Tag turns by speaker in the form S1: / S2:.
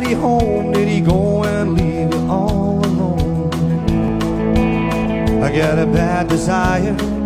S1: daddy home? Did he go and leave you all alone? I got a bad desire